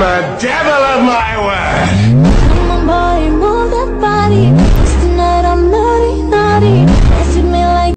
am a devil of my word.